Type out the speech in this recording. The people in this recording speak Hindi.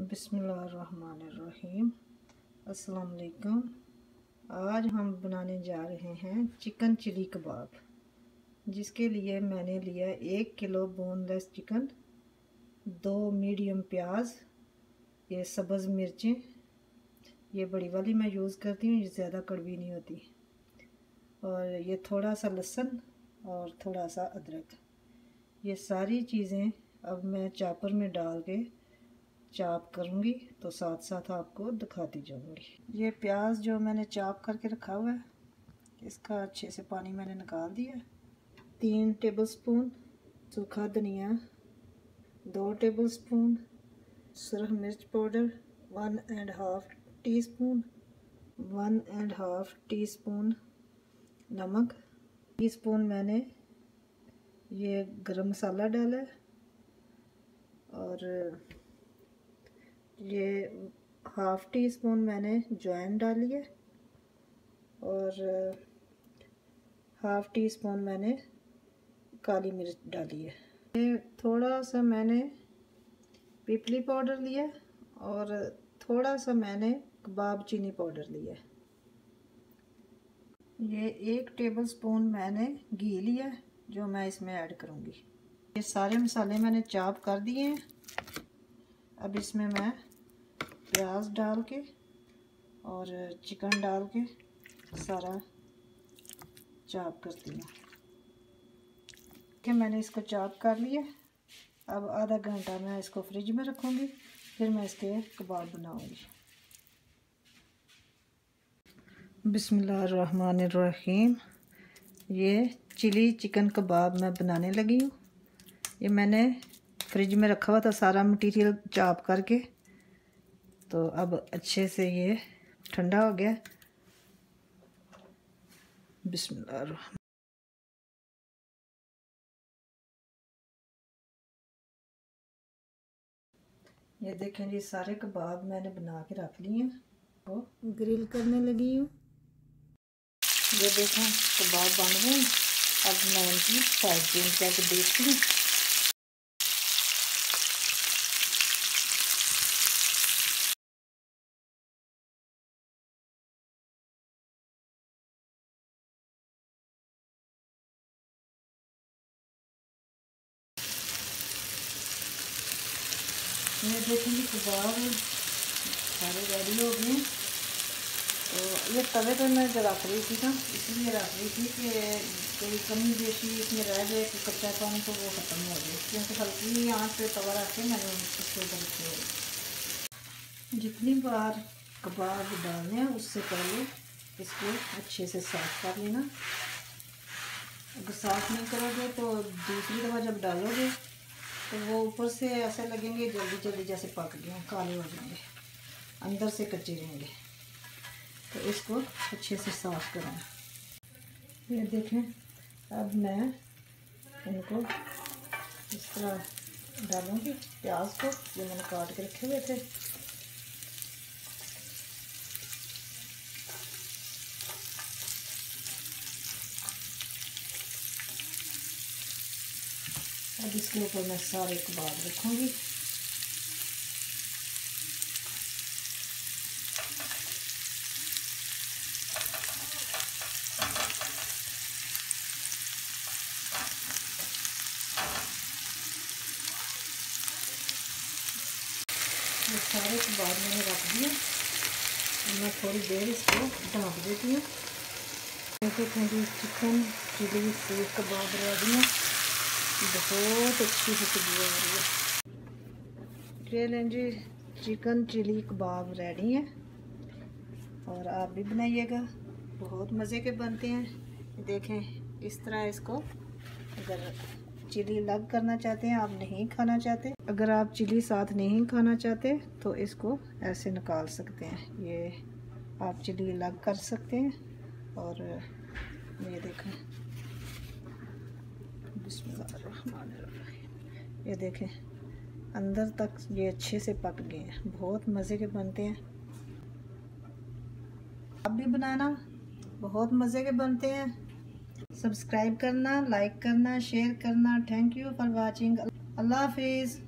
बिसमीम अस्सलाम वालेकुम आज हम बनाने जा रहे हैं चिकन चिली कबाब, जिसके लिए मैंने लिया एक किलो बोनलेस चिकन, दो मीडियम प्याज, ये सब्ज़ मिर्चें। ये बड़ी वाली मैं यूज़ करती हूँ, ये ज़्यादा कड़वी नहीं होती। और ये थोड़ा सा लहसुन और थोड़ा सा अदरक। ये सारी चीज़ें अब मैं चापर में डाल के चाप करूँगी तो साथ साथ आपको दिखाती जाऊँगी। ये प्याज जो मैंने चाप करके रखा हुआ है, इसका अच्छे से पानी मैंने निकाल दिया तीन टेबलस्पून सूखा धनिया, दो टेबलस्पून सुरख मिर्च powder one and half teaspoon one and half teaspoon नमक टी स्पून मैंने ये गरम मसाला डाला है और ये हाफ़ टी स्पून मैंने जॉइन डाली है और हाफ़ टी स्पून मैंने काली मिर्च डाली है। ये थोड़ा सा मैंने पिपली पाउडर लिया और थोड़ा सा मैंने कबाब चीनी पाउडर लिया ये एक टेबल स्पून मैंने घी लिया जो मैं इसमें ऐड करूँगी। ये सारे मसाले मैंने चाप कर दिए हैं। अब इसमें मैं प्याज डाल के और चिकन डाल के सारा चाप करती हूँ कि मैंने इसको चाप कर लिया। अब आधा घंटा मैं इसको फ्रिज में रखूँगी, फिर मैं इसके कबाब बनाऊँगी। बिसमीम ये चिली चिकन कबाब मैं बनाने लगी हूँ। ये मैंने फ्रिज में रखा हुआ था सारा मटेरियल चाप करके। तो अब अच्छे से ये ठंडा हो गया। बिस्मिल्लाह ये देखें जी सारे कबाब मैंने बना के रख लिए हैं। तो ग्रिल करने लगी हूँ। ये देखें कबाब बन गए। अब मैं इनकी चेंज करके देखती हूँ। ये देखेंगे कबाब सारे रेडी हो गए तो ये तवे पर मैं रख रही थी ना, इसलिए रख रही थी कि कोई कमी बेशी इसमें रह जाए कि कच्चा पानी तो वो ख़त्म हो जाए। क्योंकि हल्की आँच पे तवा रख के मैंने उसके ऊपर जितनी बार कबाब डालने हैं, उससे पहले इसको अच्छे से साफ़ कर लेना। अगर साफ़ नहीं करोगे तो दूसरी दफ़ा जब डालोगे तो वो ऊपर से ऐसे लगेंगे, जल्दी जल्दी जैसे पक गए काले हो जाएँगे। अंदर से कच्चे रहेंगे। तो इसको अच्छे से साफ़ करें ये देखें, अब मैं इनको इस तरह डालूँगी, प्याज को जो मैंने काट के रखे हुए थे। अब इसके ऊपर मैं सारे कबाब रखूँगी सारे कबाब मैंने रख दिए। मैं थोड़ी देर इसको ढाँप देती हूँ। चिकन, चिली सीख कबाब रेडी है। बहुत अच्छी खुशबू आ रही है ये लें जी, चिकन चिली कबाब रेडी है। और आप भी बनाइएगा। बहुत मज़े के बनते हैं। देखें, इस तरह इसको अगर चिली अलग करना चाहते हैं, आप नहीं खाना चाहते। अगर आप चिली साथ नहीं खाना चाहते तो इसको ऐसे निकाल सकते हैं। ये आप चिली अलग कर सकते हैं। और ये देखें ये देखें, अंदर तक ये अच्छे से पक गए हैं। बहुत मज़े के बनते हैं। आप भी बनाना, बहुत मज़े के बनते हैं। सब्सक्राइब करना, लाइक करना, शेयर करना। थैंक यू फॉर वाचिंग अल्लाह हाफिज़।